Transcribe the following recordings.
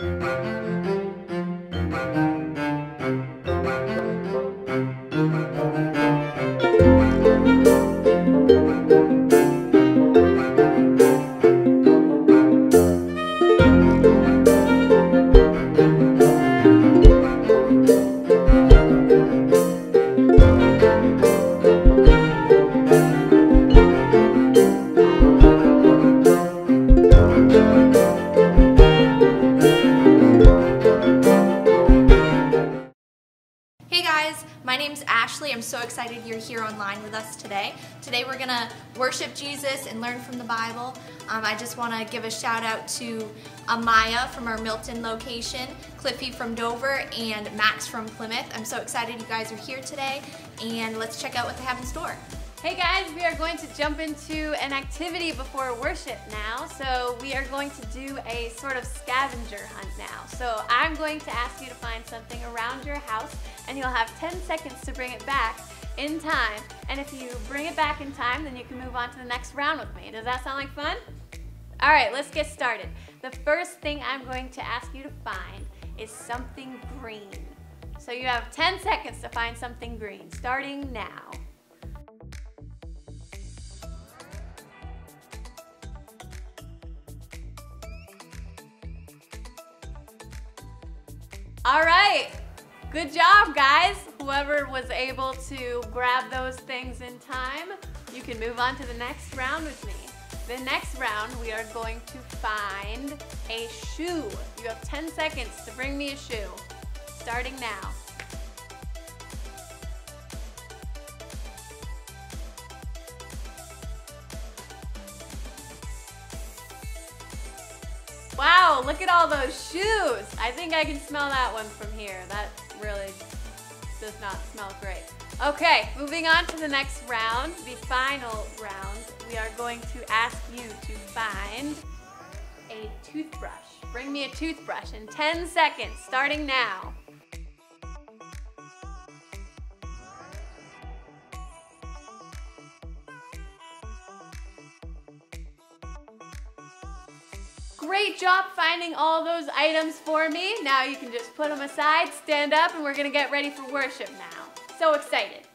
Hey worship Jesus and learn from the Bible. Um, I just want to give a shout out to Amaya from our Milton location, Cliffy from Dover, and Max from Plymouth. I'm so excited you guys are here today, and let's check out what they have in store. Hey guys, we are going to jump into an activity before worship now. So we are going to do a sort of scavenger hunt now. So I'm going to ask you to find something around your house and you'll have 10 seconds to bring it back in time. And if you bring it back in time, then you can move on to the next round with me. Does that sound like fun? All right, let's get started. The first thing I'm going to ask you to find is something green. So you have 10 seconds to find something green, starting now. All right, good job, guys. Whoever was able to grab those things in time, you can move on to the next round with me. The next round, we are going to find a shoe. You have 10 seconds to bring me a shoe, starting now. Wow, look at all those shoes. I think I can smell that one from here. That really does not smell great. Okay, moving on to the next round, the final round. We are going to ask you to find a toothbrush. Bring me a toothbrush in 10 seconds, starting now. Great job finding all those items for me. Now you can just put them aside, stand up, and we're gonna get ready for worship now. So excited.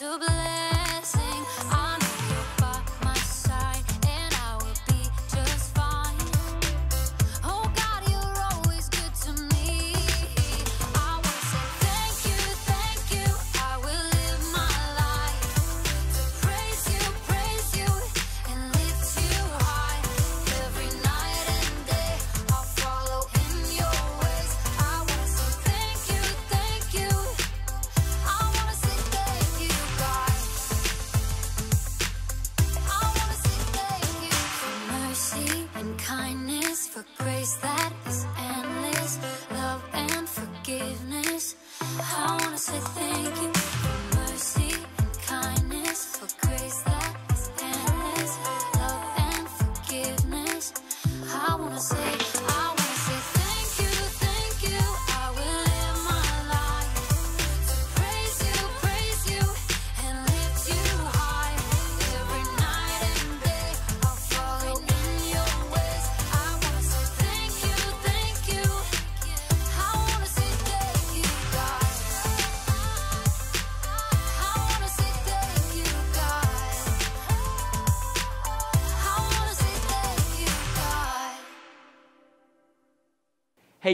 Is a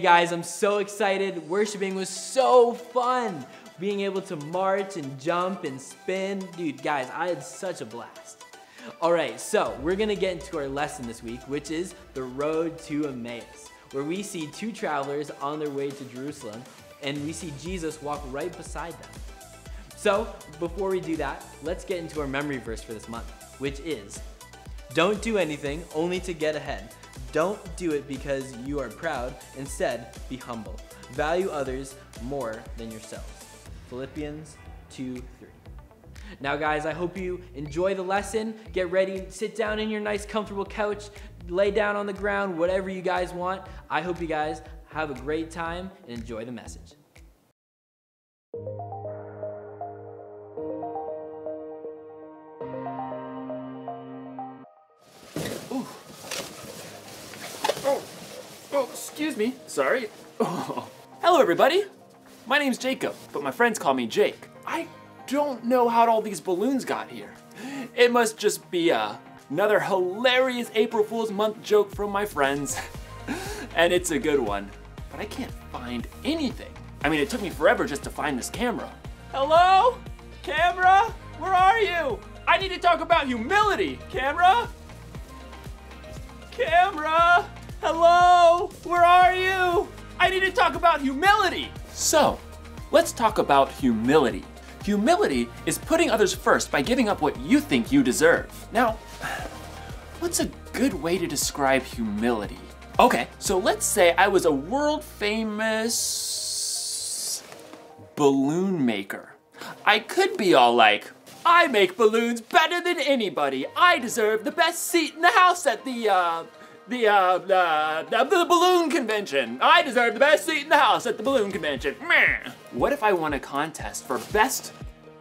Guys, I'm so excited. Worshiping was so fun. Being able to march and jump and spin. Dude, guys, I had such a blast. All right, so we're gonna get into our lesson this week, which is the road to Emmaus, where we see two travelers on their way to Jerusalem and we see Jesus walk right beside them. So, before we do that, let's get into our memory verse for this month, which is Don't do anything only to get ahead. Don't do it because you are proud. Instead, be humble. Value others more than yourselves. Philippians 2 3. Now, guys, I hope you enjoy the lesson. Get ready, sit down in your nice, comfortable couch, lay down on the ground, whatever you guys want. I hope you guys have a great time and enjoy the message. Excuse me. Sorry. Oh. Hello, everybody. My name's Jacob, but my friends call me Jake. I don't know how all these balloons got here. It must just be uh, another hilarious April Fool's Month joke from my friends. and it's a good one, but I can't find anything. I mean, it took me forever just to find this camera. Hello? Camera? Where are you? I need to talk about humility. Camera? Camera! Hello? Where are you? I need to talk about humility. So, let's talk about humility. Humility is putting others first by giving up what you think you deserve. Now, what's a good way to describe humility? Okay, so let's say I was a world famous balloon maker. I could be all like, I make balloons better than anybody. I deserve the best seat in the house at the, uh, the, uh, the, the balloon convention. I deserve the best seat in the house at the balloon convention. Meh. What if I won a contest for best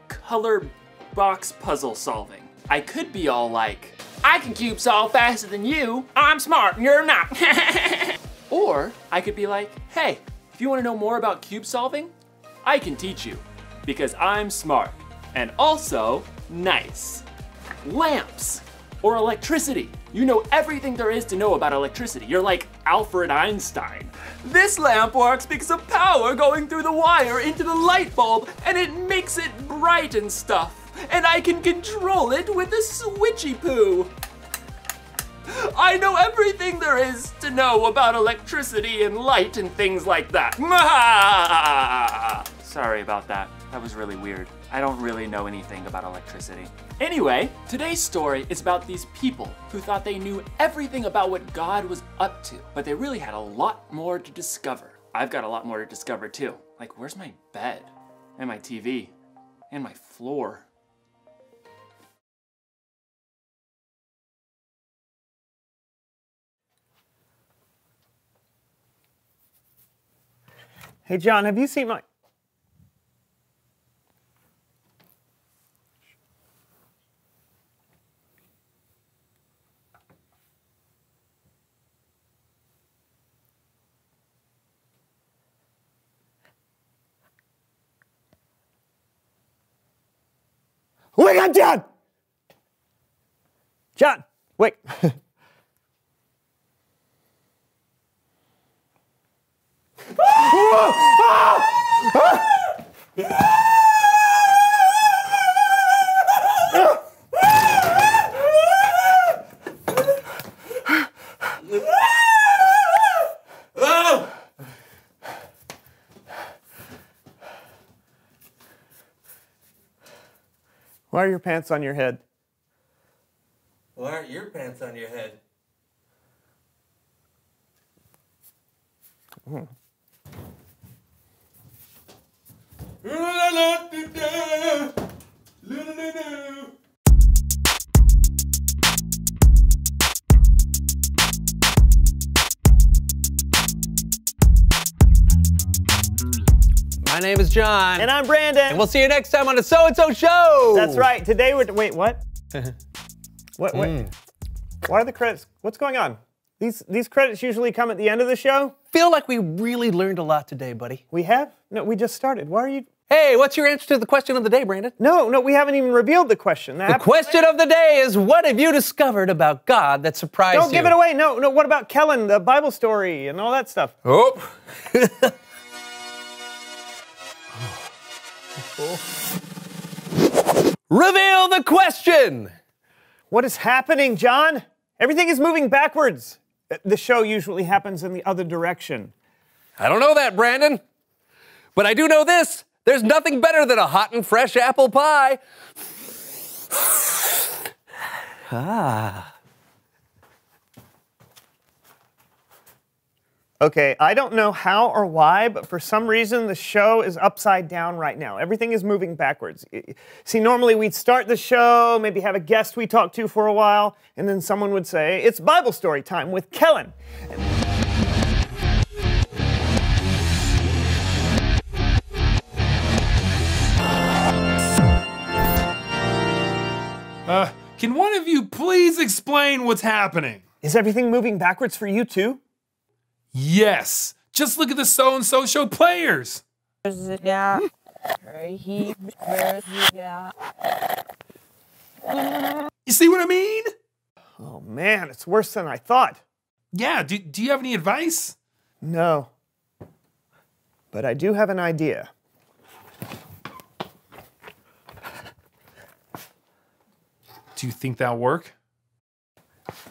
color box puzzle solving? I could be all like, I can cube solve faster than you. I'm smart and you're not. or I could be like, hey, if you want to know more about cube solving, I can teach you because I'm smart and also nice. Lamps or electricity. You know everything there is to know about electricity. You're like Alfred Einstein. This lamp works because of power going through the wire into the light bulb and it makes it bright and stuff. And I can control it with a switchy poo. I know everything there is to know about electricity and light and things like that. Sorry about that. That was really weird. I don't really know anything about electricity. Anyway, today's story is about these people who thought they knew everything about what God was up to, but they really had a lot more to discover. I've got a lot more to discover too. Like, where's my bed? And my TV? And my floor? Hey, John, have you seen my. Wake up, John! John, wake. Ah! Ah! Ah! Why are your pants on your head? Why aren't your pants on your head? My name is John. And I'm Brandon. And we'll see you next time on the So and So Show. That's right. Today we're wait. What? what? What? Hmm. Why are the credits? What's going on? These these credits usually come at the end of the show. Feel like we really learned a lot today, buddy. We have? No, we just started. Why are you? Hey, what's your answer to the question of the day, Brandon? No, no, we haven't even revealed the question. The question of the day is what have you discovered about God that surprised you? Don't give it away. No, no. What about Kellen, the Bible story, and all that stuff? Oh. Reveal the question. What is happening, John? Everything is moving backwards. The show usually happens in the other direction. I don't know that, Brandon. But I do know this. There's nothing better than a hot and fresh apple pie. ah. Okay, I don't know how or why, but for some reason the show is upside down right now. Everything is moving backwards. See, normally we'd start the show, maybe have a guest we talk to for a while, and then someone would say, It's Bible story time with Kellen. Uh, can one of you please explain what's happening? Is everything moving backwards for you too? Yes. Just look at the so and so show players. You see what I mean? Oh man, it's worse than I thought. Yeah. Do, do you have any advice? No. But I do have an idea. Do you think that'll work?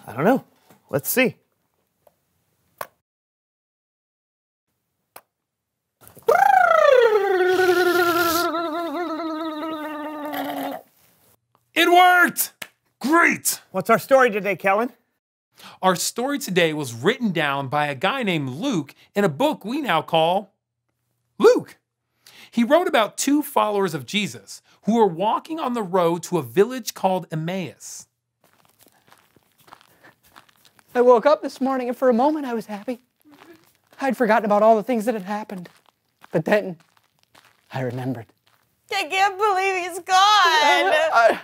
I don't know. Let's see. It worked! Great! What's our story today, Kellen? Our story today was written down by a guy named Luke in a book we now call Luke. He wrote about two followers of Jesus who were walking on the road to a village called Emmaus. I woke up this morning and for a moment I was happy. I'd forgotten about all the things that had happened. But then I remembered. I can't believe he's gone. I, I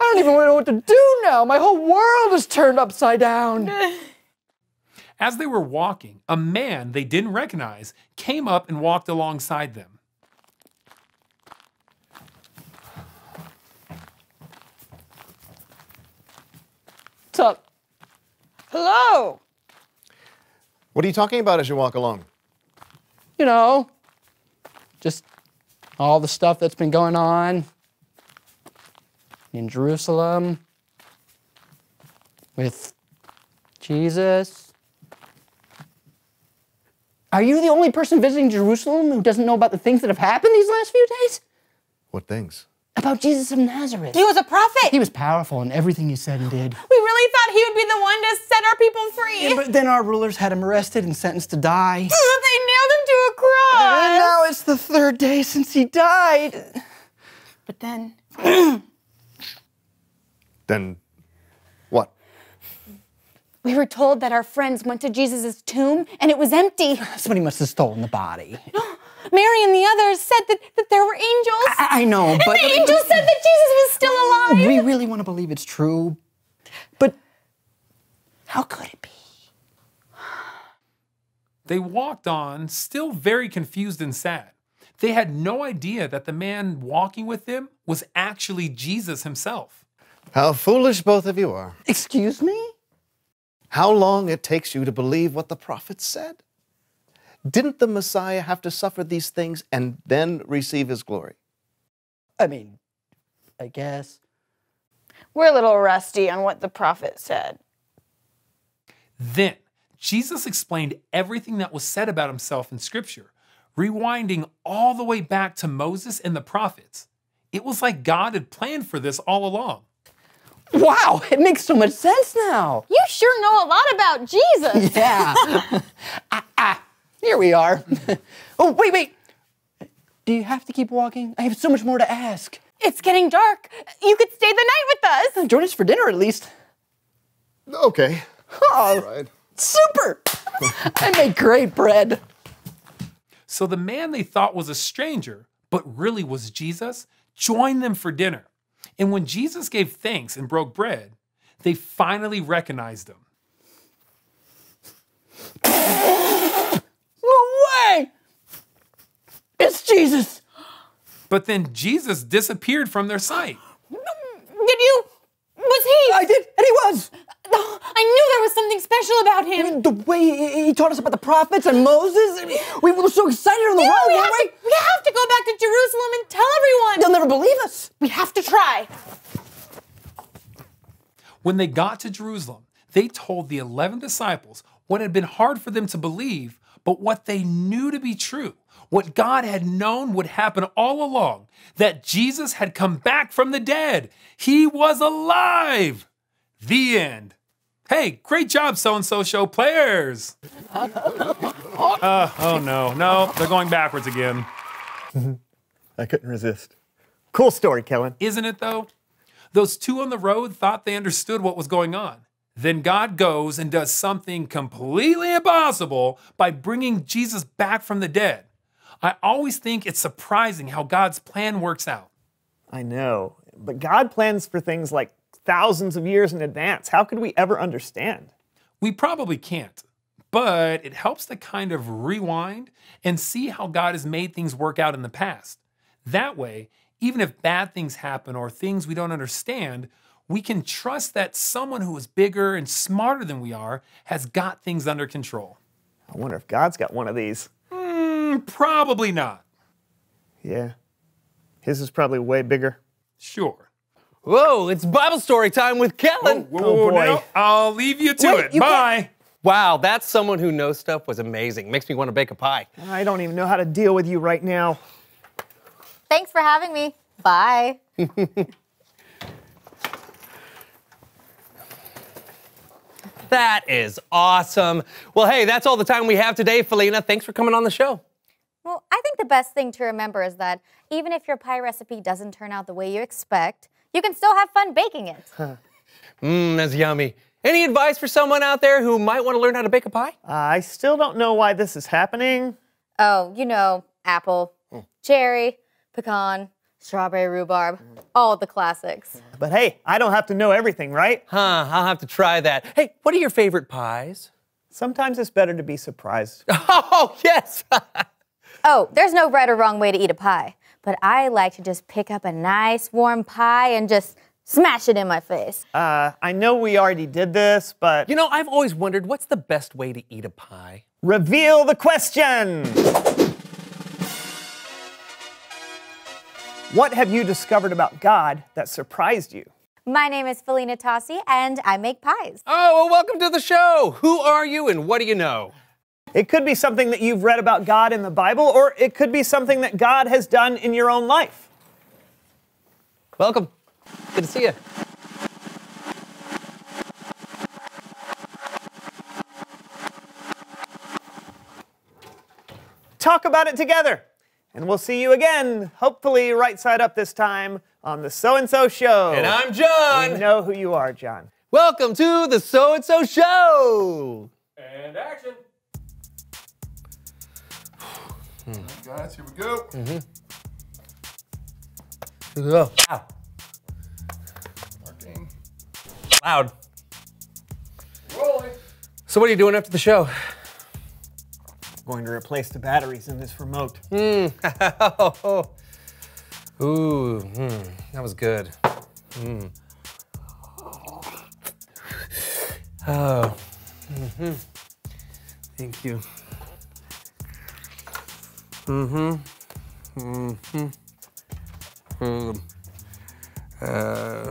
don't even know what to do now. My whole world is turned upside down. As they were walking, a man they didn't recognize came up and walked alongside them. What's up? Hello. What are you talking about as you walk along? You know, just all the stuff that's been going on in Jerusalem with Jesus. Are you the only person visiting Jerusalem who doesn't know about the things that have happened these last few days? What things? About Jesus of Nazareth. He was a prophet. He was powerful in everything he said and did. we really thought he would be the one to set our people free. Yeah, but then our rulers had him arrested and sentenced to die. they nailed him to a cross. And now it's the third day since he died. But then, Then what? We were told that our friends went to Jesus' tomb and it was empty. somebody must have stolen the body. Mary and the others said that, that there were angels. I, I know, and but the angels said that Jesus was still alive. we really want to believe it's true. But how could it be? They walked on, still very confused and sad. They had no idea that the man walking with them was actually Jesus himself. How foolish both of you are. Excuse me? How long it takes you to believe what the prophets said? Didn't the Messiah have to suffer these things and then receive his glory? I mean, I guess. We're a little rusty on what the prophet said. Then Jesus explained everything that was said about himself in Scripture, rewinding all the way back to Moses and the prophets. It was like God had planned for this all along. Wow, it makes so much sense now. You sure know a lot about Jesus. Yeah. ah, ah, here we are. oh, wait, wait. Do you have to keep walking? I have so much more to ask. It's getting dark. You could stay the night with us. Join us for dinner at least. Okay. Oh, Right. super. I make great bread. So the man they thought was a stranger, but really was Jesus, joined them for dinner. And when Jesus gave thanks and broke bread, they finally recognized him. No way! It's Jesus. But then Jesus disappeared from their sight. Did you? Was he? I did, and he was. I knew there was something special about him. The way he, he taught us about the prophets and Moses, I mean, we were so excited on the Yeah, road, we weren't have, we? to, we have to go back to Jerusalem and tell everyone. They'll never believe us. We have to try. When they got to Jerusalem, they told the 11 disciples what had been hard for them to believe, but what they knew to be true, what God had known would happen all along, that Jesus had come back from the dead. He was alive. The end. Hey, great job, so and so show players. Uh, oh no, no, they're going backwards again. I couldn't resist. Cool story, Kellen. Isn't it though? Those two on the road thought they understood what was going on. Then God goes and does something completely impossible by bringing Jesus back from the dead. I always think it's surprising how God's plan works out. I know, but God plans for things like thousands of years in advance. How could we ever understand? We probably can't, but it helps to kind of rewind and see how God has made things work out in the past. That way, even if bad things happen or things we don't understand, we can trust that someone who is bigger and smarter than we are has got things under control. I wonder if God's got one of these. Hmm, probably not. Yeah. His is probably way bigger. Sure. Whoa, it's Bible story time with Kellen. Whoa, Oh, boy. now I'll leave you to Wait, it. you Bye. Wow, that's someone who knows stuff was amazing. Makes me want to bake a pie. I don't even know how to deal with you right now. Thanks for having me. Bye. That is awesome. Well, hey, that's all the time we have today, Felina. Thanks for coming on the show. Well, I think the best thing to remember is that even if your pie recipe doesn't turn out the way you expect, you can still have fun baking it. Mmm, that's yummy. Any advice for someone out there who might want to learn how to bake a pie? I still don't know why this is happening. Oh, you know, apple, hmm. cherry, pecan, strawberry rhubarb, hmm. all the classics. But hey, I don't have to know everything, right? Huh, I'll have to try that. Hey, what are your favorite pies? Sometimes it's better to be surprised. Oh, yes. Oh, there's no right or wrong way to eat a pie, but I like to just pick up a nice warm pie and just smash it in my face. Uh, I know we already did this, but you know, I've always wondered what's the best way to eat a pie? reveal the question. What have you discovered about God that surprised you? My name is Felina Tossi, and I make pies. Oh, well, welcome to the show. Who are you and what do you know? It could be something that you've read about God in the Bible, or it could be something that God has done in your own life. Welcome. Good to see you. Talk about it together. And we'll see you again, hopefully right side up this time on the So and So Show. And I'm John. We know who you are, John. Welcome to the So and So Show. And action. Guys, here we go. Oh, wow. Marking. Loud. Rolling. So, what are you doing after the show? going to replace the batteries in this remote. Mm. Ooh, mm, that was good. Mm. Oh. Mm-hmm. Thank you. Mm-hmm. Mm-hmm. Um, uh,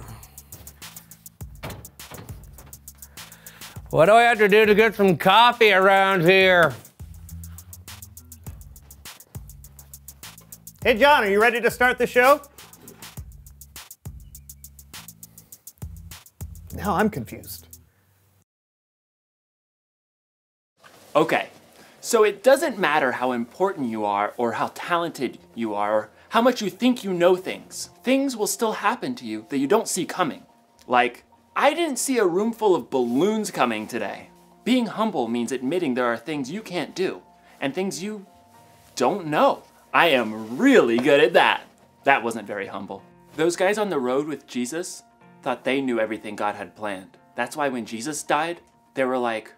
what do I have to do to get some coffee around here? Hey, John, are you ready to start the show? Now I'm confused. Okay, so it doesn't matter how important you are or how talented you are or how much you think you know things. Things will still happen to you that you don't see coming. Like, I didn't see a room full of balloons coming today. Being humble means admitting there are things you can't do and things you don't know. I am really good at that. That wasn't very humble. Those guys on the road with Jesus thought they knew everything God had planned. That's why when Jesus died, they were like,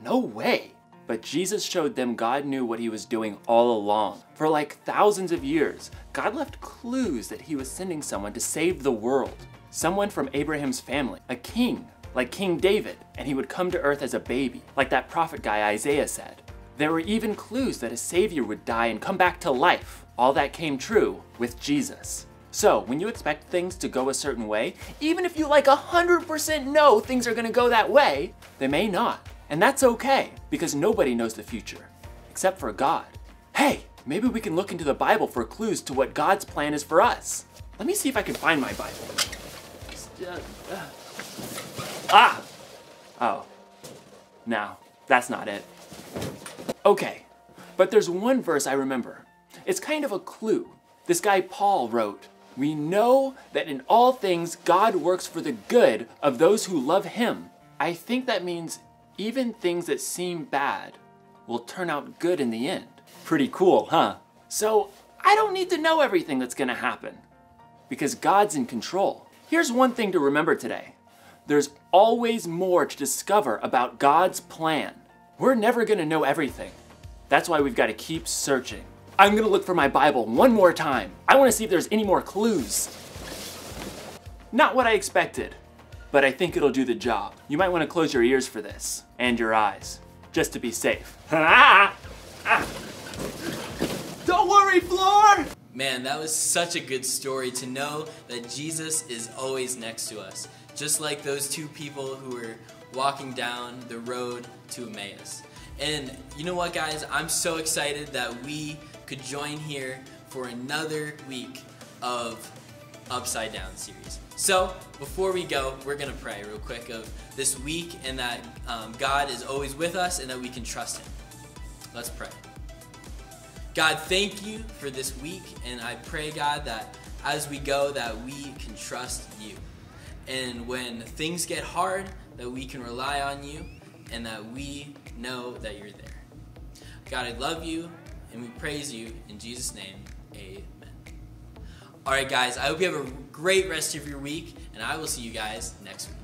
no way. But Jesus showed them God knew what he was doing all along. For like thousands of years, God left clues that he was sending someone to save the world. Someone from Abraham's family, a king, like King David, and he would come to earth as a baby, like that prophet guy Isaiah said. There were even clues that a savior would die and come back to life. All that came true with Jesus. So, when you expect things to go a certain way, even if you like 100% know things are gonna go that way, they may not. And that's okay, because nobody knows the future, except for God. Hey, maybe we can look into the Bible for clues to what God's plan is for us. Let me see if I can find my Bible. Ah! Oh. No, that's not it. Okay, but there's one verse I remember. It's kind of a clue. This guy Paul wrote, We know that in all things God works for the good of those who love him. I think that means even things that seem bad will turn out good in the end. Pretty cool, huh? So I don't need to know everything that's gonna happen because God's in control. Here's one thing to remember today. There's always more to discover about God's plan. We're never gonna know everything. That's why we've gotta keep searching. I'm gonna look for my Bible one more time. I wanna see if there's any more clues. Not what I expected, but I think it'll do the job. You might wanna close your ears for this, and your eyes, just to be safe. Don't worry, Floor! Man, that was such a good story to know that Jesus is always next to us. Just like those two people who were walking down the road to Emmaus. And you know what, guys? I'm so excited that we could join here for another week of Upside Down series. So, before we go, we're going to pray real quick of this week and that um, God is always with us and that we can trust Him. Let's pray. God, thank you for this week, and I pray, God, that as we go, that we can trust you. And when things get hard, that we can rely on you and that we know that you're there. God, I love you and we praise you in Jesus' name. Amen. All right, guys, I hope you have a great rest of your week, and I will see you guys next week.